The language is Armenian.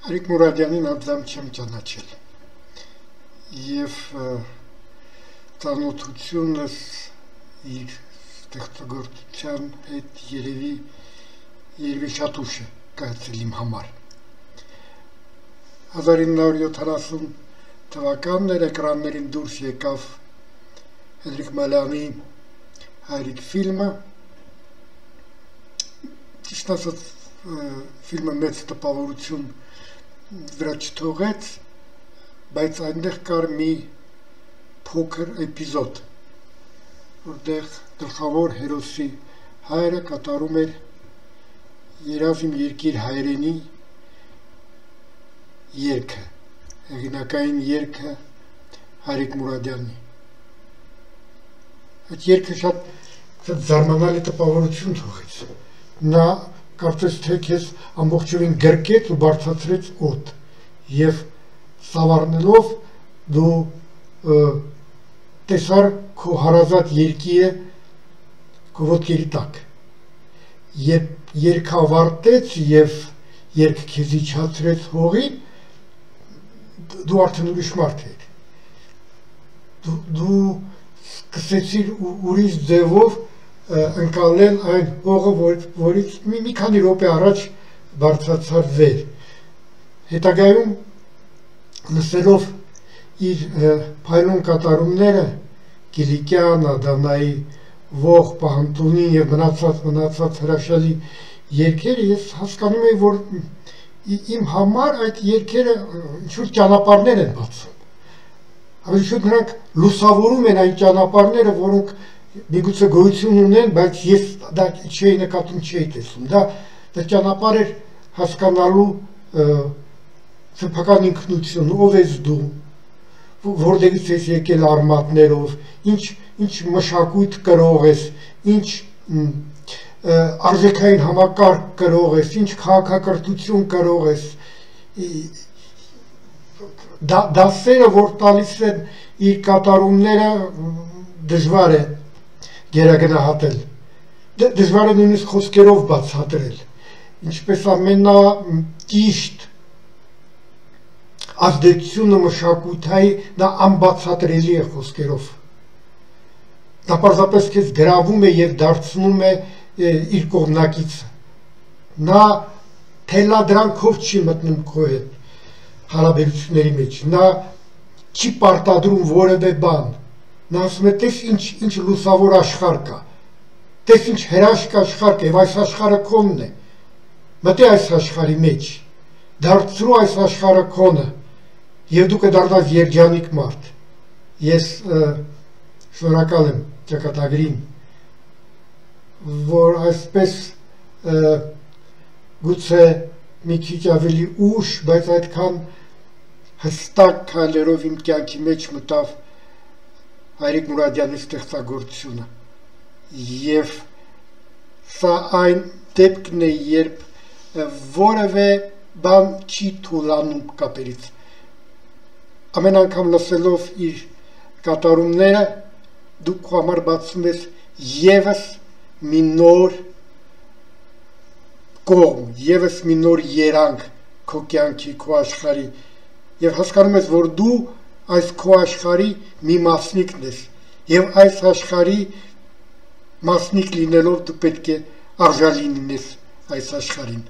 Արիկ Մուրադյանին անդամ չեմ ճանաչել։ Եվ ծանոթությունս իր ստեղծագործության հետ երևի երևի շատ ուշ է կայացել իմ համար։ 1970 թվականներ էկրաններին դուրս եկավ Հենրիկ Մալյանի հայրիկ ֆիլմը ճիշտ ասած ֆիլմը մեծ տպավորություն վրա չթողեց, բայց այնտեղ կար մի փոքր էպիզոդ, որտեղ գլխավոր հերոսի հայրը կատարում էր երազիմ երկիր հայրենի երգը, հեղինակային երգը Հարիկ Մուրադյանի։ Այդ երգը շատ զարմանալի տպավորություն թողեց։ Նա կարծես թե քեզ ամբողջովին գրկեց ու բարձրացրեց օդ եւ սավառնելով դու տեսար քո հարազատ երկիը քո ոտքերի տակ երբ երգ ավարտեց եւ երգ քեզ իջացրեց հողին դու արդեն ուրիշ մարդ ես դու դու սկսեցիր ուրիշ ձևով ընկալել այն հողը, որ, որից մի, մի քանի րոպե առաջ բարձրացար վեր։ Հետագայում լսելով իր փայլուն կատարումները Կիլիկյան, Ադանայի, ող պահանտունին եւ մնացած մնացած հրաշալի երկերը ես հասկանում եմ որ իմ համար այդ երկերը ինչ որ ճանապարհներ են բացում ավելի շուտ նրանք լուսավորում են այն ճանապարհները որոնք միգուցե գոյություն ունեն, բայց ես դա չէի նկատում, չէի տեսում։ Դա դա ճանապարհ էր հասկանալու սեփական ինքնություն, ով ես դու, որտեղից ես եկել արմատներով, ինչ ինչ մշակույթ կրող ես, ինչ արժեքային համակարգ կրող ես, ինչ քաղաքակրթություն կրող ես, դասերը, որ տալիս են իր կատարումները դժվար է գերագնահատել։ Դժվար է նույնիսկ խոսքերով բացատրել։ Ինչպես ամենա ճիշտ ազդեցությունը մշակութայի դա անբացատրելի է խոսքերով։ Դա պարզապես քեզ գրավում է եւ դարձնում է իր կողմնակիցը։ Նա թելադրանքով չի մտնում քո հետ հարաբերությունների մեջ։ Նա չի պարտադրում որևէ բան նա ասում է տես ինչ ինչ լուսավոր աշխարհ կա տես ինչ հրաշք աշխարհ կա եւ այս աշխարհը քոնն է մտի այս աշխարհի մեջ դարձրու այս աշխարհը քոնը եւ դու կդառնաս երջանիկ մարդ ես շնորհակալ եմ ճակատագրին որ այսպես գուցե մի քիչ ավելի ուշ բայց այդքան հստակ քայլերով իմ կյանքի մեջ մտավ Հայրիկ Մուրադյանի ստեղծագործությունը։ Եվ սա այն դեպքն է, երբ որևէ բան չի թուլանում կապերից։ Ամեն անգամ լսելով իր կատարումները դու քո համար բացում ես եւս մի նոր կողմ, եւս մի նոր երանգ քո կյանքի, քո աշխարհի եւ հասկանում ես, որ դու այս քո աշխարհի մի մասնիկն ես եւ այս աշխարհի մասնիկ լինելով դու պետք է արժանի լինես այս աշխարհին